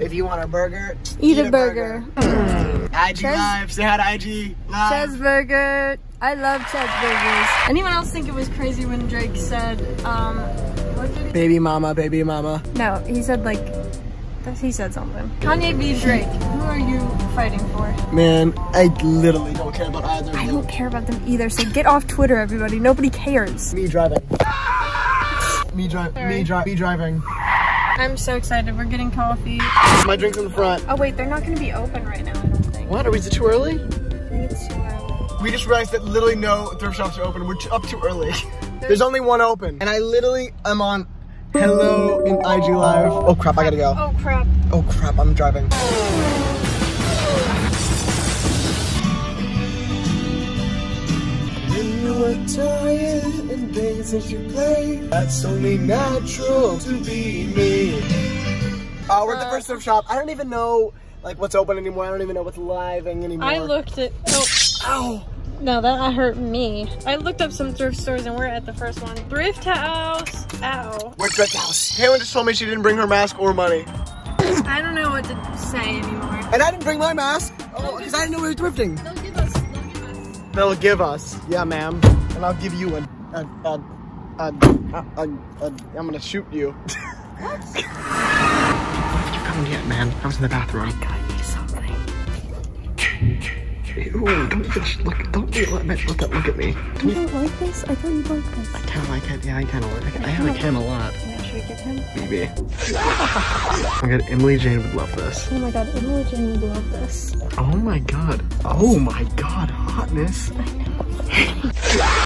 If you want a burger, Eat, a, burger. IG Ches- Live. Say hi to IG Live. Cheeseburger. I love cheeseburgers. Anyone else think it was crazy when Drake said, um, what did he Baby mama, baby mama. No, he said like, he said something. Kanye v. Drake. Who are you fighting for? Man, I literally don't care about either of I don't care about them either, so get off Twitter, everybody. Nobody cares. Me driving. Me drive. Sorry. Me drive. Me driving. I'm so excited. We're getting coffee. My drink's in the front. Oh wait, they're not gonna be open right now, I don't think. What? Are we too early? I think it's too early. We just realized that literally no thrift shops are open. We're up too early. There's only one open, and I literally am on Hello in IG Live. Oh crap! I gotta go. Oh crap. Oh crap! I'm driving. When you are tired and days that you play, that's only natural to be me. Uh, we're at the first thrift shop. I don't even know like what's open anymore. I don't even know what's living anymore. I looked at. Oh, Ow! no, that hurt me. I looked up some thrift stores and we're at the first one. Thrift House. Ow. We're at Thrift House. Caitlin just told me she didn't bring her mask or money. I don't know what to say anymore. And I didn't bring my mask. Oh, because I didn't know we were thrifting. They'll give us. They'll give us. They'll give us. Yeah, ma'am. And I'll give you a, a, a, a, a, a, a I'm gonna shoot you. what? you coming yet, man? I was in the bathroom. Got you something. Ooh, don't just look, don't be, let, let that look at me. You don't like this? I thought you liked this. I kinda like it, yeah, I kinda like it. I like him a lot. Yeah, should we give him? Maybe. oh my god, Emily Jane would love this. Oh my god, Emily Jane would love this. Oh my god. Oh my god, hotness.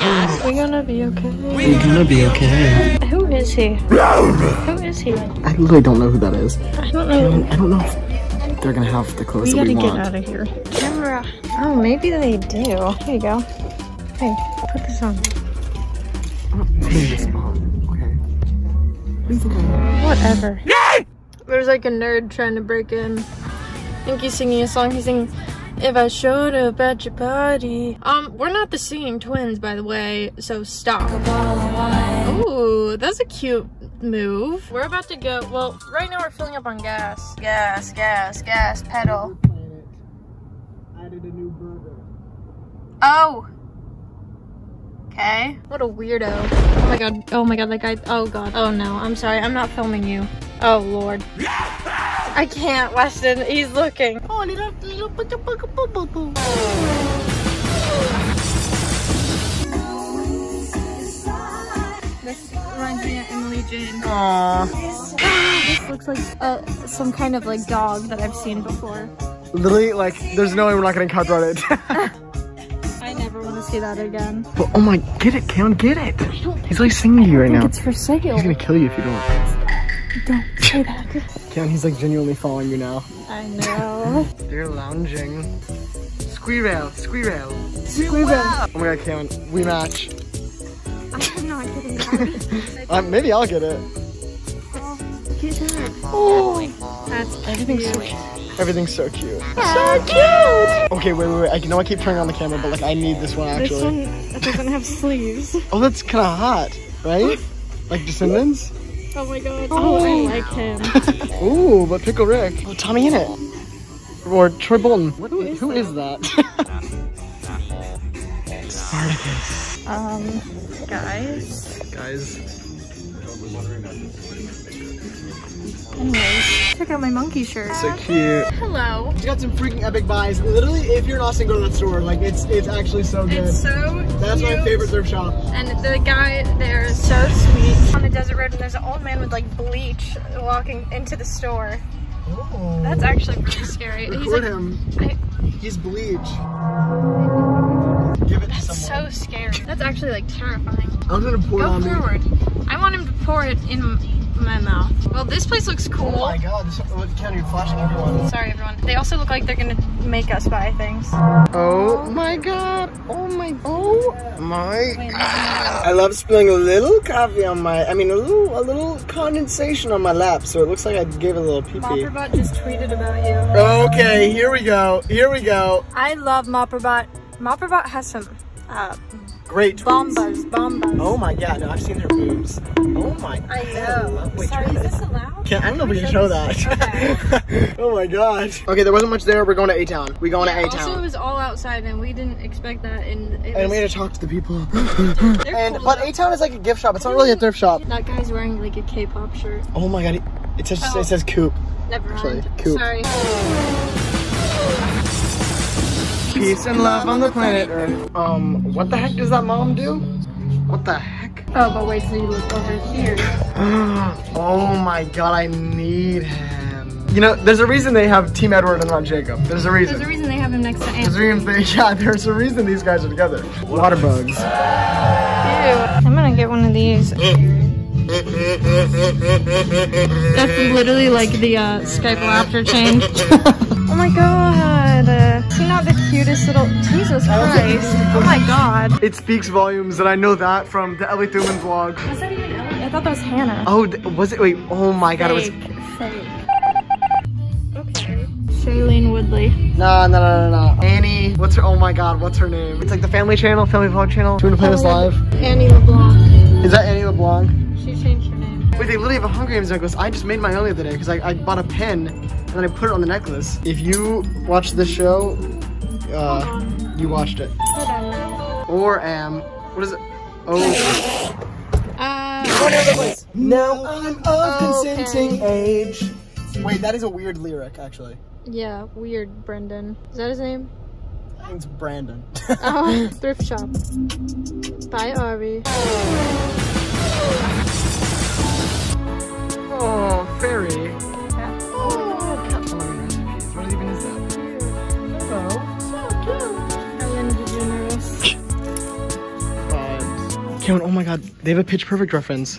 We're gonna be okay. We're gonna be okay. Who is he? Who is he? I literally don't know who that is. I don't know. I don't know if they're gonna have the clothes We that we gotta want. get out of here. Camera. Oh, maybe they do. Here you go. Hey, put this on. I'm this on. Okay. What do you think I am? Whatever. There's like a nerd trying to break in. I think he's singing a song. He's singing, If I showed up at your party. Um, we're not the singing twins, by the way, so stop. Ooh, that's a cute move. We're about to go, well, right now we're filling up on gas. Gas, gas, gas, pedal. Added a new burger. Oh. Okay. What a weirdo. Oh my god. Oh my god, that guy. Oh god. Oh no. I'm sorry. I'm not filming you. Oh lord. I can't, Weston. He's looking. Oh, little, little, boo, boo, boo, boo, boo, boo. This reminds me of Emily Jane. Aww. This looks like uh, some kind of like dog that I've seen before. Literally, like, there's no way we're not getting copyrighted. I never want to see that again. but, oh my, get it, Cam, get it. He's like singing to you right think now. it's for sale. He's gonna kill you if you don't. Don't say that. Cam, he's like genuinely following you now. I know. They're lounging. Squirrel, squirrel. Squeeze Oh my god, Cam, we match. I'm not getting that. Uh, maybe I'll get it. Get that. Oh, That's everything's so cute. cute. Everything's so cute. So cute. Okay, wait, wait, wait. I know I keep turning on the camera, but like I need this one actually. This actually. one doesn't have sleeves. Oh, that's kind of hot, right? like Descendants? Oh my god. Oh, I like him. Ooh, but Pickle Rick. Oh, TommyInnit. Or Troy Bolton. What, who is who is that? Spartacus. Um, guys. Guys. Anyways, check out my monkey shirt. So cute. Hello. She got some freaking epic buys. Literally, if you're in Austin, go to that store. Like, it's it's actually so good. It's so That's my favorite thrift shop. And the guy there is so sweet. On the desert road, and there's an old man with like bleach walking into the store. Oh. That's actually pretty scary. He's like, him. I, He's bleach. Give it to that's someone. so scary. That's actually like terrifying. I'm gonna pour it Go on me. forward. I want him to pour it in my mouth. Well, this place looks cool. Oh my god, this, what can you flashing everyone? Sorry, everyone. They also look like they're gonna make us buy things. Oh my god. Oh my oh my Wait, I love spilling a little coffee on my I mean a little a little condensation on my lap, so it looks like I gave a little pee pee. Mopperbot just tweeted about you. Okay, here we go. Here we go. I love Mopperbot. Mopperbot has some uh, Great tweets. Bombas, bombas. Oh my god, no, I've seen their boobs. Oh my I god. know. Wait, Sorry, is this. this allowed? Can, I don't know if we can Show show this? that. oh my god. Okay, there wasn't much there. We're going to A-Town. We're going to A-Town. Also, It was all outside, and we didn't expect that. And, it And we had to talk to the people. and cool But. A-Town is like a gift shop. It's not really a thrift shop. that guy's wearing like a K-pop shirt. Oh my god, it says, Oh. it says oh. Coop. Never Actually, mind. cool. Sorry. Peace and love on the planet Earth. Um, what the heck does that mom do? What the heck? Oh, but wait till you look over here. oh my god, I need him. You know, there's a reason they have Team Edward and not Jacob. There's a reason. There's a reason they have him next to There's a reason they, yeah, there's a reason these guys are together. Water bugs. Ew. I'm gonna get one of these. That's literally like the uh, Skype laughter change. oh my god. Uh, is not the cutest little. Jesus Christ. Oh my god. It speaks volumes, and I know that from the Ellie Thumann vlog. Was that even Ellie? I thought that was Hannah. Oh, was it? Wait, oh my god, it was. Fake. Fake. Okay. Shailene Woodley. Nah, no, no, no, no. Annie, what's her? Oh my god, what's her name? It's like the Family Channel, Family Vlog Channel. Do you want to play this live? Annie LeBlanc. Is that Annie LeBlanc? She changed her name. Wait, they literally have a Hunger Games necklace. I just made my own the other day because I, I bought a pen and then I put it on the necklace. If you watch this show, uh, you watched it. Hold on now. Or am, what is it? Oh. Uh, Now I'm of consenting age. Wait, that is a weird lyric, actually. yeah, weird Brendan. Is that his name? I it's Brandon. Oh, thrift shop. By Ari. oh, fairy. Oh, What even is that? Hello. Ellen DeGeneres. Vibes. Cameron, oh my god, they have a Pitch Perfect reference.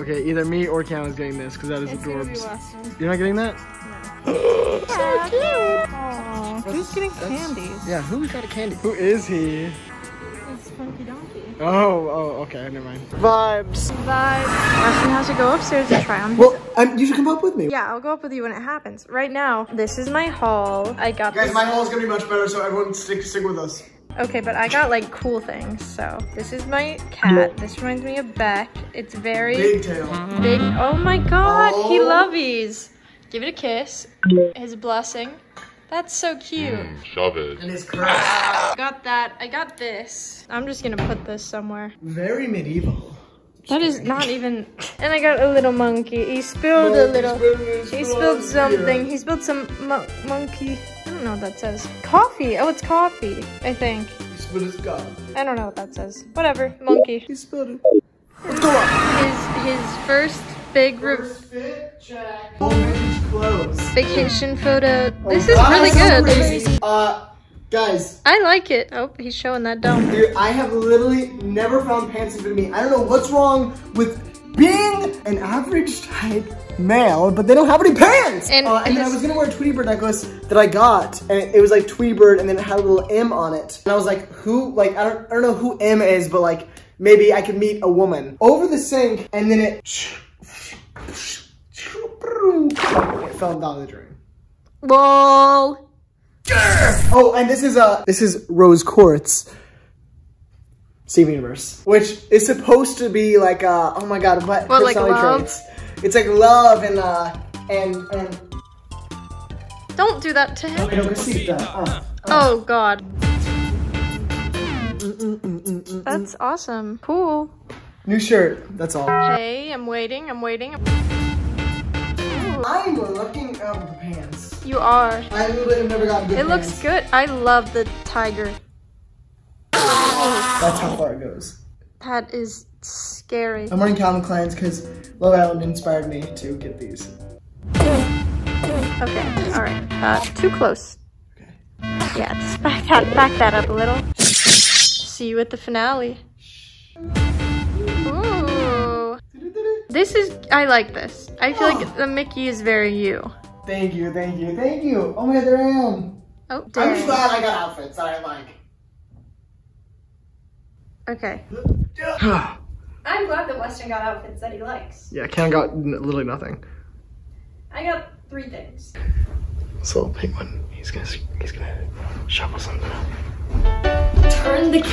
Okay, either me or Cameron is getting this because that is It's gonna be adorbs. You're not getting that? So cute. Aww. Who's getting That's- candies? Yeah, who's got a candy? Who is he? It's Funky Donkey. Oh, oh, okay, never mind. Vibes. Vibes. Weston has to go upstairs to try on his Well, um, you should come up with me. Yeah, I'll go up with you when it happens. Right now, this is my haul. I got Guys, this. my haul is gonna be much better, so everyone stick stick with us. Okay, but I got like cool things. So this is my cat. This reminds me of Beck. It's very Big tail. big. Oh my god, he Oh. lovies. Give it a kiss. His blessing. That's so cute. Hmm, shove it. And his crest. Got that. I got this. I'm just gonna put this somewhere. Very medieval. That is not even. And I got a little monkey. He spilled a little. He spilled something. He spilled some mo- monkey. I don't know what that says. Coffee. Oh, it's coffee. I think. He spilled his gum. I don't know what that says. Whatever. Monkey. He spilled it. Let's go on. His his first big re- Fit check. Oh, clothes. vacation photo. This is really good. Uh, guys, I like it. Oh, he's showing that dome. dude, I have literally never found pants that fit me. I don't know what's wrong with being an average type male, but they don't have any pants. And- uh, and then I was gonna wear a Tweety Bird necklace that I got, and it, it was like Tweety Bird, and then it had a little M on it. And I was like, who? Like, I don't, I don't know who M is, but like, maybe I could meet a woman over the sink, and then it. It fell down the drain. Lol. Oh, and this is uh this is Rose Quartz. Steven Universe, which is supposed to be like uh oh my god, what, What, like love? traits? It's like love and uh and and Don't do that to him. okay, no, see that. Uh, Oh God. That's awesome. Cool. new shirt. That's all. Hey, I'm waiting. I'm waiting. I'm looking at the pants. you are. I literally have never gotten good. It looks good. I love the tiger. That's how far it goes. That is scary. I'm wearing Calvin Klein's because Love Island inspired me to get these. Okay. All right. Uh, too close. Okay. Yeah. Just back that back that up a little. See you at the finale. Ooh. This is. I like this. I feel like the Mickey is very you. Thank you, thank you, thank you. Oh my god, there I am. Oh, I'm just glad I got outfits that I like. Okay. I'm glad that Weston got outfits that he likes. Yeah, Ken got literally nothing. I got three things. This little penguin, he's gonna, he's gonna shuffle something up. Turn the-